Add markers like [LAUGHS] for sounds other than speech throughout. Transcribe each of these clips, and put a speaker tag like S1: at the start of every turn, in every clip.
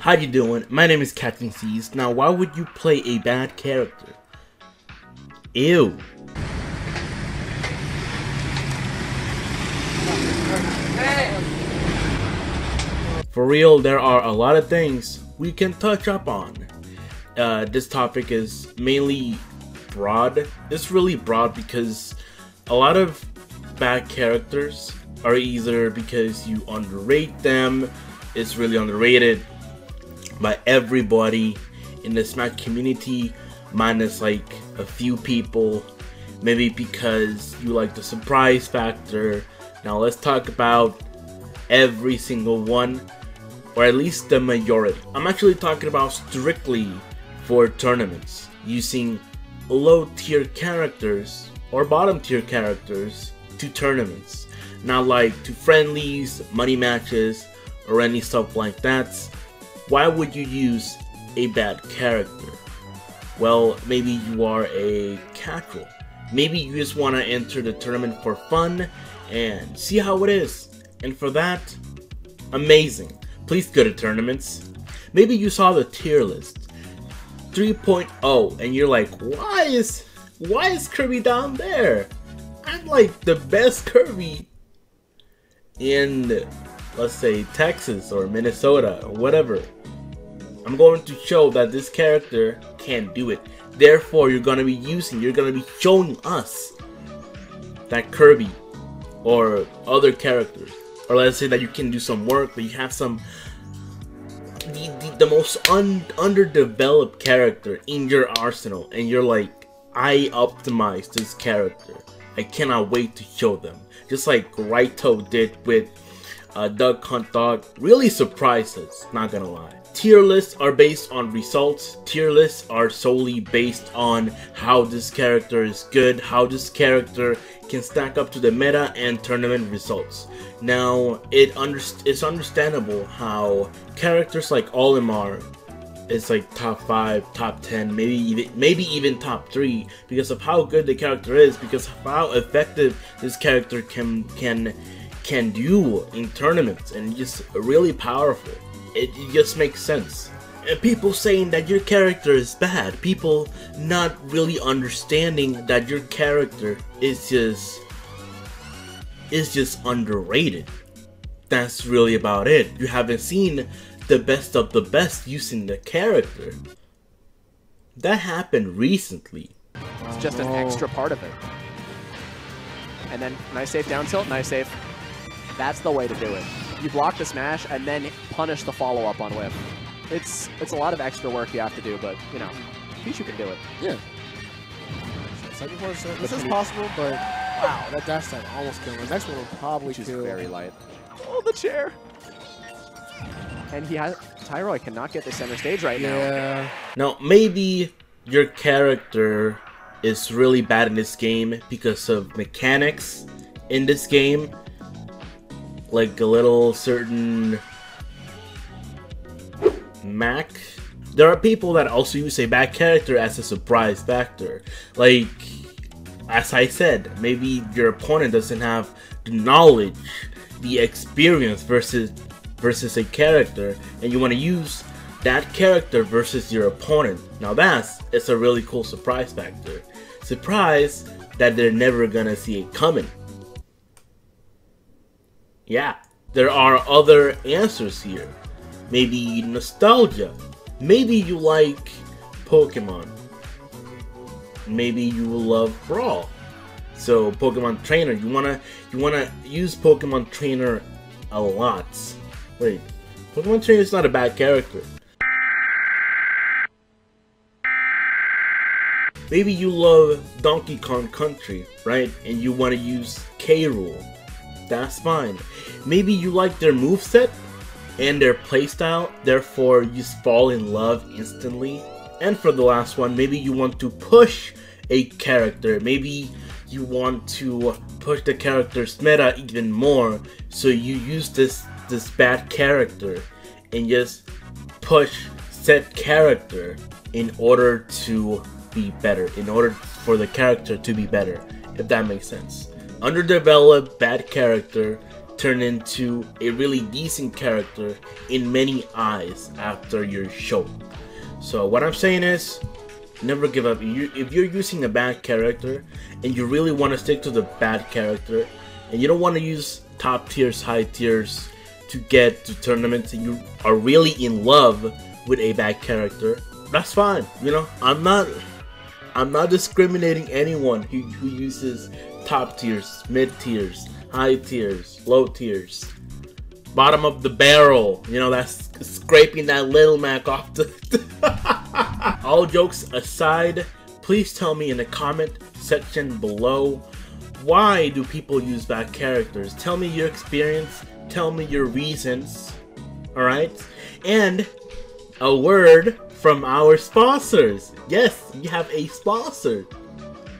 S1: How you doing? My name is Catching Zzs. Now, why would you play a bad character? Ew. For real, there are a lot of things we can touch up on. Uh, this topic is mainly broad. It's really broad because a lot of bad characters are either because you underrate them, it's really underrated by everybody in the Smash community, minus like a few people, maybe because you like the surprise factor. Now let's talk about every single one or at least the majority. I'm actually talking about strictly for tournaments, using low tier characters or bottom tier characters to tournaments, not like to friendlies, money matches, or any stuff like that. Why would you use a bad character? Well, maybe you are a casual. Maybe you just want to enter the tournament for fun and see how it is. And for that, amazing. Please go to tournaments. Maybe you saw the tier list. 3.0 and you're like, why is why is Kirby down there? I'm like the best Kirby in let's say Texas or Minnesota or whatever. I'm going to show that this character can do it. Therefore, you're going to be using, you're going to be showing us that Kirby or other characters or let's say that you can do some work, but you have some the, the, the most un, underdeveloped character in your arsenal, and you're like, I optimized this character. I cannot wait to show them. Just like Raito did with uh, Hunt Dog, really surprised us, not gonna lie. Tier lists are based on results. Tier lists are solely based on how this character is good, how this character can stack up to the meta and tournament results. Now, it under it's understandable how characters like Olimar is like top 5, top 10, maybe even, maybe even top 3 because of how good the character is, because of how effective this character can can can do in tournaments and just really powerful it just makes sense. Uh, people saying that your character is bad, people not really understanding that your character is just is just underrated. That's really about it. You haven't seen the best of the best using the character. That happened recently.
S2: It's just an extra part of it. And then nice safe down tilt, nice safe. That's the way to do it you block the smash and then punish the follow-up on whiff. It's it's a lot of extra work you have to do, but, you know, Pichu can do it.
S3: Yeah. Second force, this is possible, but wow, that dash time almost killed him. Next one will probably
S2: Pichu's
S3: kill.
S2: very light. Oh, the chair! And he has Tyroy cannot get the center stage right
S3: yeah.
S2: now.
S1: Now, maybe your character is really bad in this game because of mechanics in this game like a little certain Mac. There are people that also use a bad character as a surprise factor. Like, as I said, maybe your opponent doesn't have the knowledge, the experience versus versus a character, and you want to use that character versus your opponent. Now that's it's a really cool surprise factor. Surprise that they're never gonna see it coming yeah, there are other answers here. Maybe nostalgia. Maybe you like Pokemon. Maybe you love Brawl. So Pokemon Trainer, you wanna you wanna use Pokemon Trainer a lot. Wait, Pokemon Trainer is not a bad character. Maybe you love Donkey Kong Country, right? And you want to use K. Rool that's fine. Maybe you like their move set and their playstyle, therefore you fall in love instantly. And for the last one, maybe you want to push a character. Maybe you want to push the character's meta even more, so you use this this bad character and just push said character in order to be better, in order for the character to be better, if that makes sense underdeveloped, bad character turn into a really decent character in many eyes after your show. So what I'm saying is, never give up. If you're using a bad character and you really want to stick to the bad character, and you don't want to use top tiers, high tiers to get to tournaments, and you are really in love with a bad character, that's fine. You know, I'm not, I'm not discriminating anyone who, who uses top tiers, mid tiers, high tiers, low tiers, bottom of the barrel. You know, that's scraping that Little Mac off the. [LAUGHS] All jokes aside, please tell me in the comment section below why do people use bad characters? Tell me your experience, tell me your reasons, alright? And a word from our sponsors. Yes, we have a sponsor.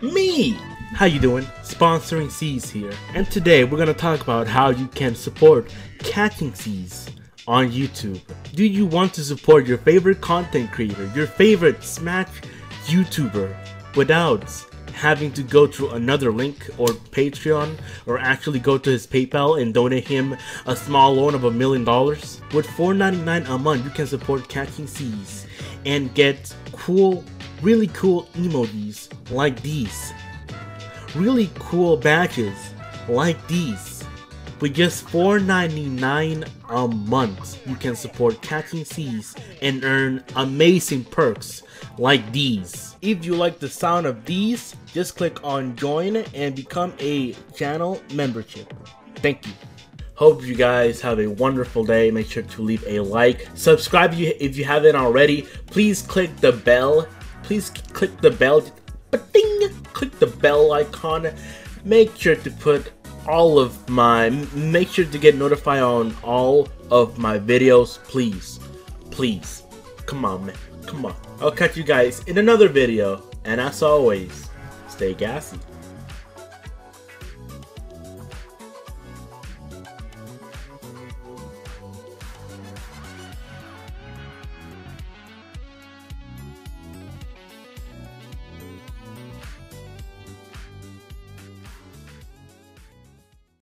S1: Me! How you doing? Sponsoring Zzs here. And today we're going to talk about how you can support Catching Zzs on YouTube. Do you want to support your favorite content creator, your favorite Smash YouTuber without having to go to another link or Patreon or actually go to his PayPal and donate him a small loan of a million dollars? With $4.99 a month, you can support Catching Zzs and get cool, really cool emojis like these really cool badges like these. With just $4.99 a month, you can support Catching Zzs and earn amazing perks like these. If you like the sound of these, just click on join and become a channel membership. Thank you. Hope you guys have a wonderful day. Make sure to leave a like. Subscribe if you haven't already. Please click the bell. Please click the bell ding, click the bell icon. Make sure to put all of my, make sure to get notified on all of my videos, please. Please. Come on, man. Come on. I'll catch you guys in another video. And as always, stay gassy.